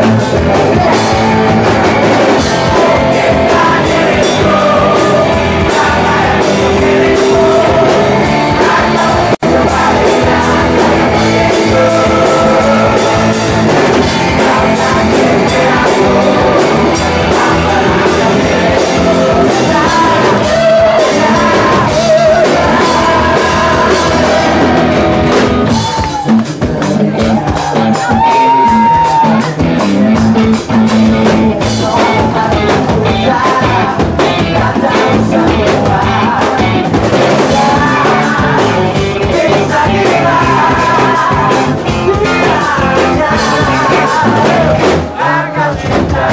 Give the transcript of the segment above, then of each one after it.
Yeah.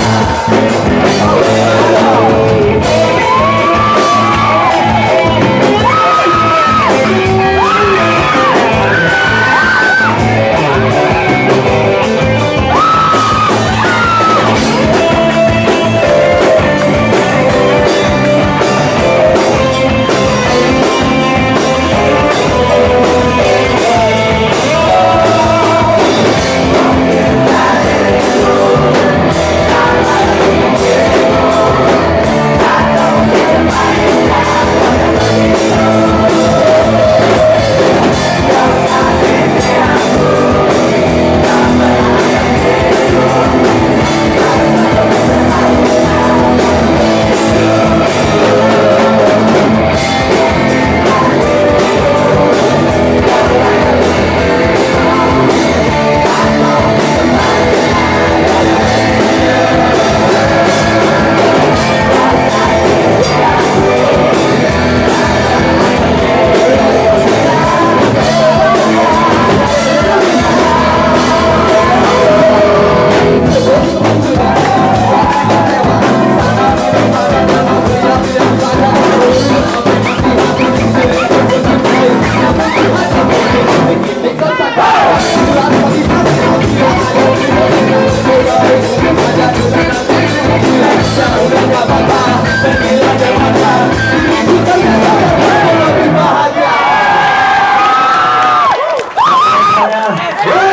Oh, Obrigado.